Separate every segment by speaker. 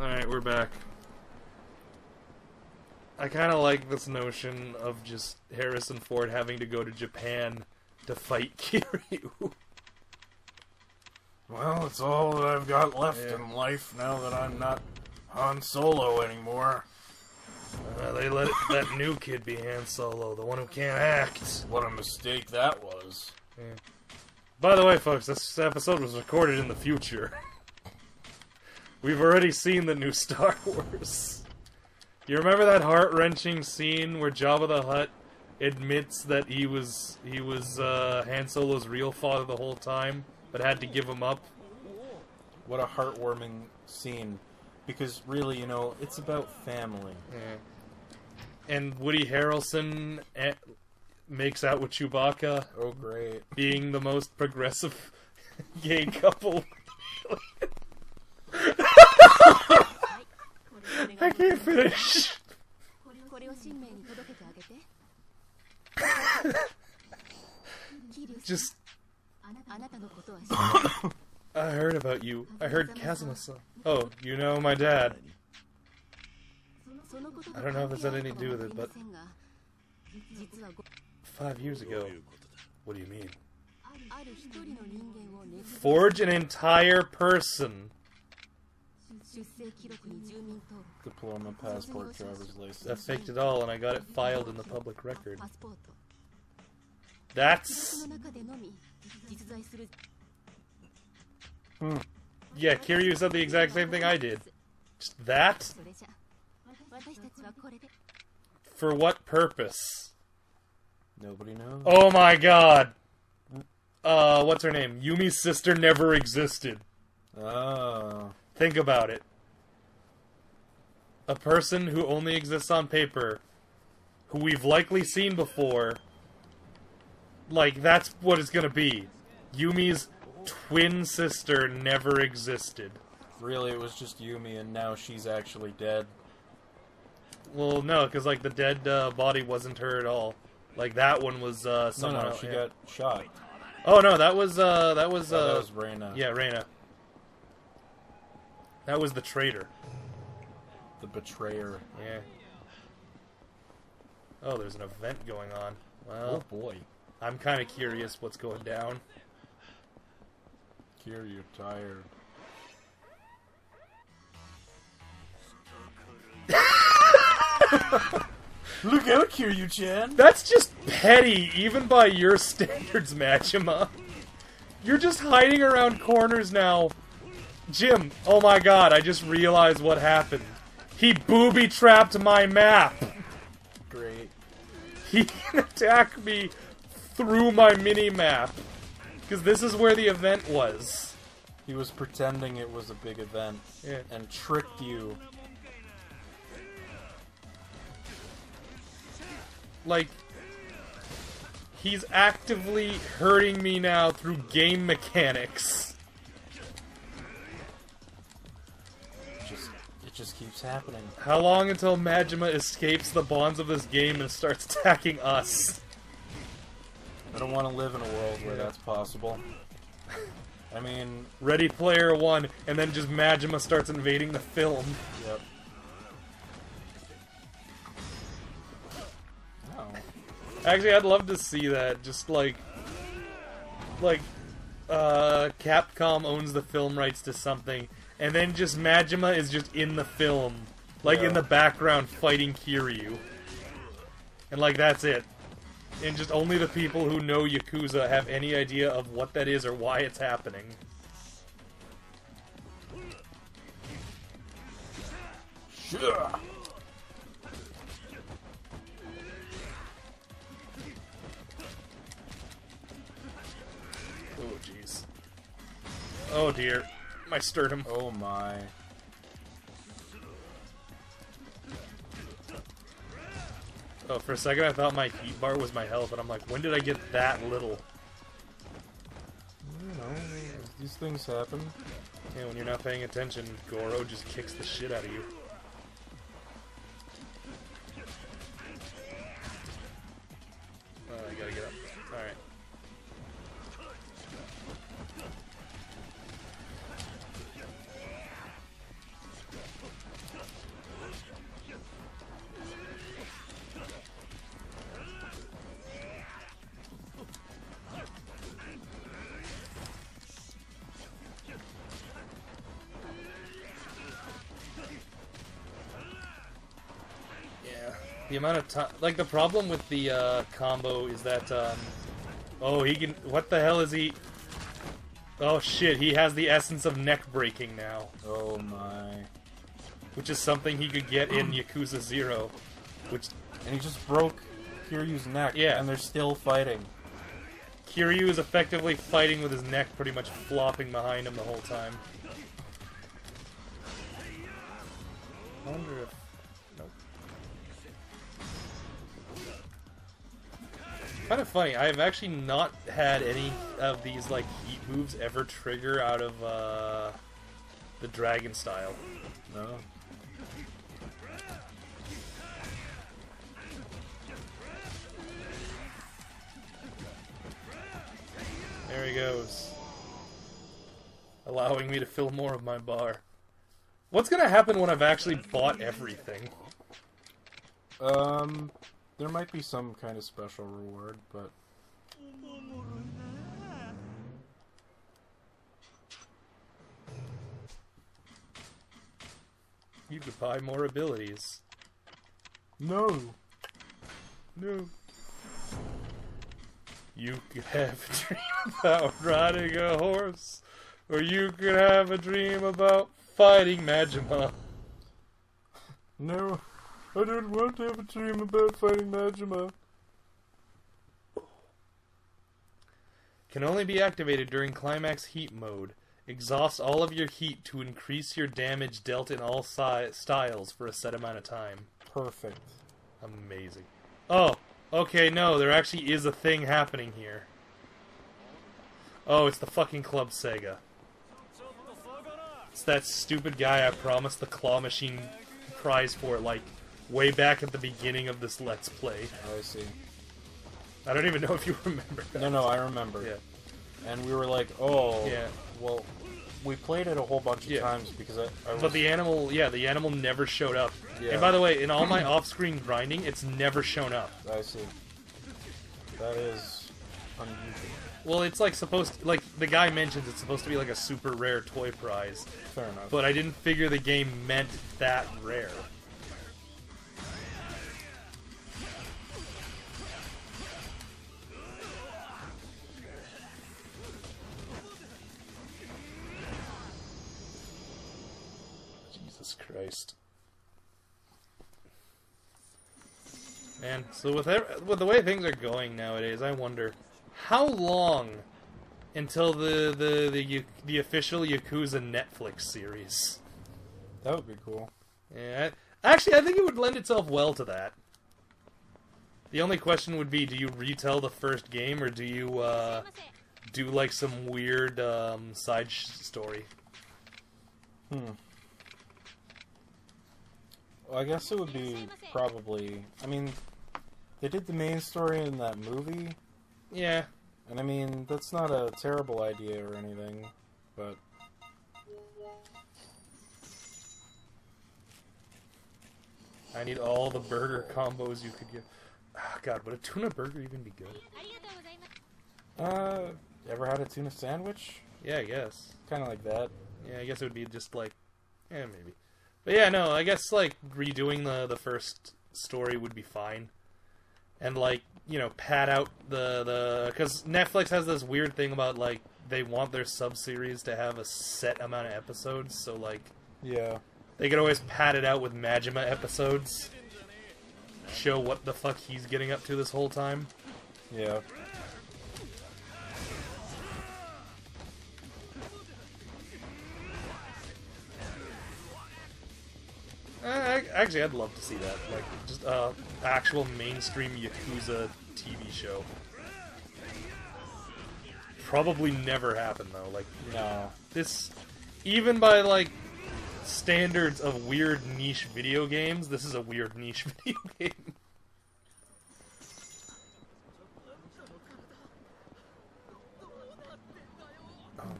Speaker 1: Alright, we're back. I kind of like this notion of just Harrison Ford having to go to Japan to fight Kiryu.
Speaker 2: Well, it's all that I've got left
Speaker 1: Yeah.
Speaker 2: in life now that I'm not Han Solo anymore.
Speaker 1: They let that new kid be Han Solo, the one who can't act.
Speaker 2: What a mistake that was.
Speaker 1: By the way, folks, this episode was recorded in the future. We've already seen the new Star Wars. You remember that heart-wrenching scene where Jabba the Hutt admits that he was he was uh, Han Solo's real father the whole time, but had to give him up?
Speaker 2: What a heartwarming scene. Because really, you know, it's about family
Speaker 1: and Woody Harrelson at, makes out with Chewbacca.
Speaker 2: Oh, great!
Speaker 1: Being the most progressive gay couple. I can't finish. Just. I heard about you. I heard Kazuma-san. Oh, you know my dad. I don't know if it's had anything to do with it, but five years ago. What do you mean? Forge an entire person.
Speaker 2: Diploma, passport, driver's license.
Speaker 1: I faked it all, and I got it filed in the public record. That's.
Speaker 3: Hmm.
Speaker 1: Yeah, Kiryu said the exact same thing I did. Just that? For what purpose?
Speaker 2: Nobody knows.
Speaker 1: Oh my god. Uh, what's her name? Yumi's sister never existed.
Speaker 2: Oh.
Speaker 1: Think about it. A person who only exists on paper, who we've likely seen before, like, that's what it's gonna be. Yumi's twin sister never existed.
Speaker 2: Really, it was just Yumi, and now she's actually dead.
Speaker 1: Well, no, because, like, the dead uh, body wasn't her at all. Like, that one was, uh, someone
Speaker 2: no,
Speaker 1: else.
Speaker 2: she
Speaker 1: yeah.
Speaker 2: got shot.
Speaker 1: Oh, no, that was, uh, that was,
Speaker 2: Oh,
Speaker 1: uh,
Speaker 2: that was Reina.
Speaker 1: yeah, Reina. That was the traitor.
Speaker 2: The betrayer.
Speaker 1: Yeah. Oh, there's an event going on.
Speaker 2: Oh boy.
Speaker 1: I'm kind of curious what's going down.
Speaker 2: Kier, you're tired. Look out, Kiryu-chan!
Speaker 1: That's just petty, even by your standards, Majima. You're just hiding around corners now. Jim, oh my god, I just realized what happened. He booby trapped my map.
Speaker 2: Great.
Speaker 1: He can attack me through my mini map. Because this is where the event was.
Speaker 2: He was pretending it was a big event
Speaker 1: Yeah.
Speaker 2: and tricked you.
Speaker 1: Like he's actively hurting me now through game mechanics.
Speaker 2: Just it just keeps happening.
Speaker 1: How long until Majima escapes the bonds of this game and starts attacking us?
Speaker 2: I don't want to live in a world where that's possible. I mean,
Speaker 1: Ready Player One, and then just Majima starts invading the film.
Speaker 2: yep.
Speaker 1: Actually, I'd love to see that. Just like, like, uh, Capcom owns the film rights to something, and then just Majima is just in the film, like
Speaker 2: Yeah.
Speaker 1: in the background fighting Kiryu, and like that's it. And just only the people who know Yakuza have any idea of what that is or why it's happening.
Speaker 2: Sure.
Speaker 1: Oh dear, my sternum.
Speaker 2: Oh my.
Speaker 1: Oh, for a second I thought my heat bar was my health, and I'm like, when did I get that little?
Speaker 2: You know, these things happen.
Speaker 1: Yeah, when you're not paying attention, Goro just kicks the shit out of you. The amount of time, like the problem with the uh, combo is that, um, oh, he can. What the hell is he? Oh shit, he has the essence of neck breaking now,
Speaker 2: Oh my.
Speaker 1: which is something he could get in Yakuza Zero, which
Speaker 2: And he just broke Kiryu's neck.
Speaker 1: Yeah.
Speaker 2: And they're still fighting.
Speaker 1: Kiryu is effectively fighting with his neck pretty much flopping behind him the whole time. I wonder if. Kind of funny. I've actually not had any of these like heat moves ever trigger out of uh, the dragon style.
Speaker 2: No.
Speaker 1: There he goes. Allowing me to fill more of my bar. What's gonna happen when I've actually bought everything?
Speaker 2: Um, there might be some kind of special reward, but
Speaker 1: You could buy more abilities.
Speaker 2: no.
Speaker 1: No. You could have a dream about riding a horse, or you could have a dream about fighting Majima.
Speaker 2: No, I don't want to have a dream about fighting Majima.
Speaker 1: Can only be activated during climax heat mode. Exhaust all of your heat to increase your damage dealt in all si- styles for a set amount of time.
Speaker 2: Perfect.
Speaker 1: Amazing. Oh, okay, no, there actually is a thing happening here. Oh, it's the fucking Club Sega. It's that stupid guy I promised the claw machine prize for, like, way back at the beginning of this Let's Play.
Speaker 2: Oh, I see.
Speaker 1: I don't even know if you remember that.
Speaker 2: No, no, I remember.
Speaker 1: Yeah.
Speaker 2: And we were like, oh,
Speaker 1: Yeah.
Speaker 2: well, we played it a whole bunch of
Speaker 1: Yeah.
Speaker 2: times because I, I was,
Speaker 1: But the animal, yeah, the animal never showed up.
Speaker 2: Yeah.
Speaker 1: And by the way, in all my off-screen grinding, it's never shown up.
Speaker 2: I see. That is unusual.
Speaker 1: Well, it's like supposed, like the guy mentions, it's supposed to be like a super rare toy prize.
Speaker 2: Fair enough.
Speaker 1: but I didn't figure the game meant that rare. Jesus Christ. Man, so with ev- with the way things are going nowadays, I wonder how long until the the the, the official Yakuza Netflix series.
Speaker 2: that would be cool.
Speaker 1: Yeah, actually, I think it would lend itself well to that. The only question would be: Do you retell the first game, or do you uh, do like some weird um, side sh- story?
Speaker 2: Hmm. Well, I guess it would be probably. I mean, they did the main story in that movie.
Speaker 1: Yeah.
Speaker 2: And I mean, that's not a terrible idea or anything, but.
Speaker 1: I need all the burger combos you could get. Oh, God, would a tuna burger even be good?
Speaker 2: Uh, ever had a tuna sandwich?
Speaker 1: Yeah, I guess.
Speaker 2: Kind of like that.
Speaker 1: Yeah, I guess it would be just like, yeah, maybe. But yeah, no, I guess like redoing the the first story would be fine, and like you know pad out the the because Netflix has this weird thing about like they want their sub series to have a set amount of episodes, so like
Speaker 2: Yeah.
Speaker 1: they could always pad it out with Majima episodes, show what the fuck he's getting up to this whole time.
Speaker 2: Yeah.
Speaker 1: Ac- actually, I'd love to see that. Like, just uh, actual mainstream Yakuza TV show. Probably never happen though. Like
Speaker 2: No.
Speaker 1: this, even by like standards of weird niche video games, this is a weird niche video game. Oh, man.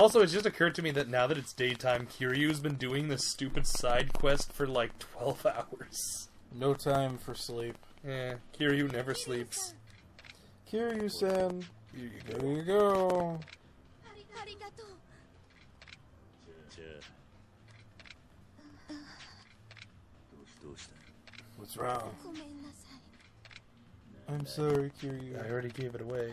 Speaker 1: Also, it just occurred to me that now that it's daytime, Kiryu's been doing this stupid side quest for like 12 hours.
Speaker 2: No time for sleep.
Speaker 1: Eh, Kiryu never sleeps.
Speaker 2: Kiryu-san,
Speaker 1: here you go.
Speaker 2: Here you go. What's wrong? I'm sorry, Kiryu.
Speaker 1: I already gave it away.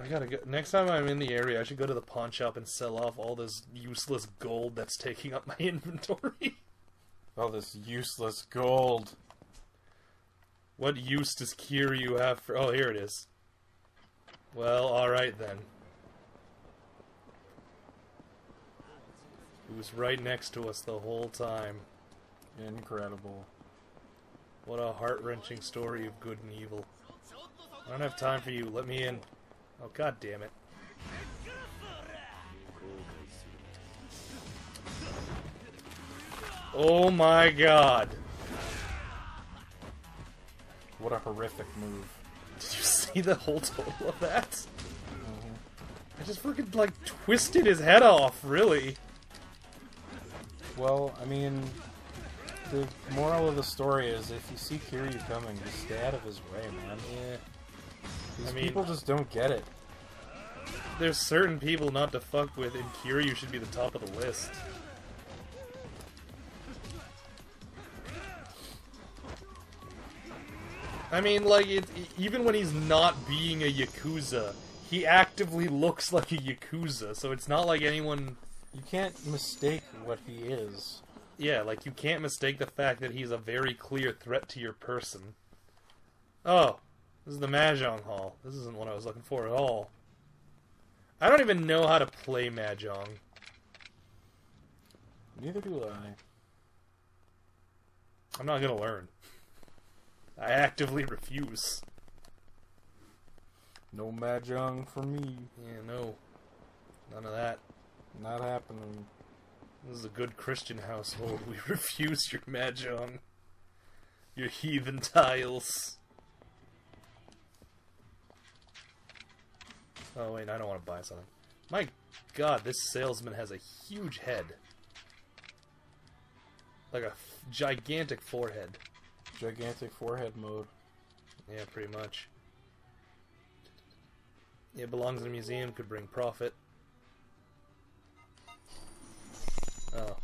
Speaker 1: I gotta go. Next time I'm in the area, I should go to the pawn shop and sell off all this useless gold that's taking up my inventory.
Speaker 2: All this useless gold.
Speaker 1: what use does Kiryu have for. Oh, here it is. Well, alright then. He was right next to us the whole time.
Speaker 2: Incredible.
Speaker 1: What a heart wrenching story of good and evil. I don't have time for you. Let me in. Oh, god damn it. Oh my god.
Speaker 2: What a horrific move.
Speaker 1: Did you see the whole total of that? Mm-hmm. I just fucking, like, twisted his head off, really.
Speaker 2: Well, I mean, the moral of the story is if you see Kiryu coming, just stay out of his way, man.
Speaker 1: Yeah.
Speaker 2: These
Speaker 1: I mean-
Speaker 2: people just don't get it.
Speaker 1: There's certain people not to fuck with, and Kiryu should be the top of the list. I mean, like, it, even when he's not being a Yakuza, he actively looks like a Yakuza, so it's not like anyone.
Speaker 2: You can't mistake what he is.
Speaker 1: Yeah, like, you can't mistake the fact that he's a very clear threat to your person. Oh, this is the Mahjong Hall. This isn't what I was looking for at all. I don't even know how to play Mahjong.
Speaker 2: Neither do I.
Speaker 1: I'm not gonna learn. I actively refuse.
Speaker 2: No Mahjong for me.
Speaker 1: Yeah, no. None of that.
Speaker 2: Not happening.
Speaker 1: This is a good Christian household. We refuse your Mahjong. Your heathen tiles. Oh, wait, I don't want to buy something. My god, this salesman has a huge head. Like a f- gigantic forehead.
Speaker 2: Gigantic forehead mode.
Speaker 1: Yeah, pretty much. It belongs in a museum, could bring profit. Oh.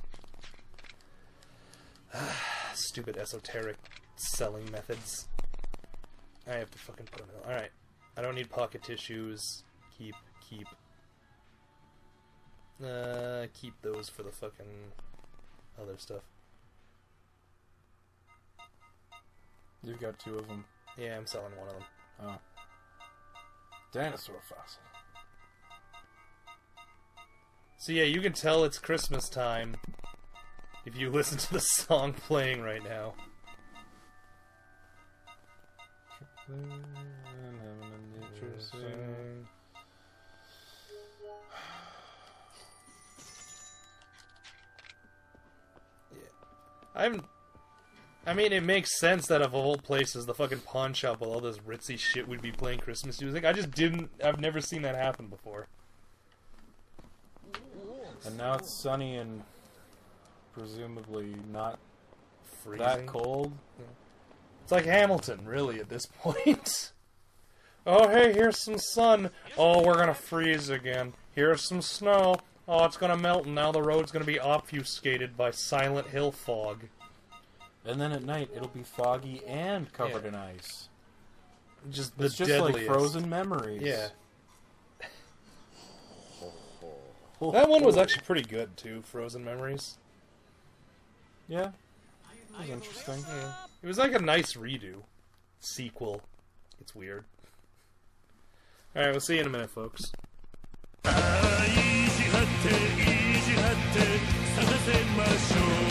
Speaker 1: Stupid esoteric selling methods. I have to fucking put them in. Alright. I don't need pocket tissues. Keep, keep. Uh, keep those for the fucking other stuff.
Speaker 2: You've got two of them.
Speaker 1: Yeah, I'm selling one of them.
Speaker 2: Oh. Dinosaur fossil.
Speaker 1: So yeah, you can tell it's Christmas time if you listen to the song playing right now. I'm. I mean, it makes sense that of all places, the fucking pawn shop with all this ritzy shit would be playing Christmas music. I just didn't. I've never seen that happen before.
Speaker 2: And now it's sunny and presumably not
Speaker 1: Freezing.
Speaker 2: that cold.
Speaker 1: It's like Hamilton, really, at this point. oh, hey, here's some sun. Oh, we're gonna freeze again. Here's some snow. Oh, it's gonna melt, and now the road's gonna be obfuscated by Silent Hill fog.
Speaker 2: And then at night it'll be foggy and covered
Speaker 1: Yeah.
Speaker 2: in ice.
Speaker 1: Just the
Speaker 2: It's just
Speaker 1: deadliest.
Speaker 2: like frozen memories.
Speaker 1: Yeah. That one was actually pretty good, too, Frozen Memories.
Speaker 2: Yeah. It was interesting.
Speaker 1: Yeah. It was like a nice redo. Sequel. It's weird. Alright, we'll see you in a minute, folks.
Speaker 4: って意地張って探せましょう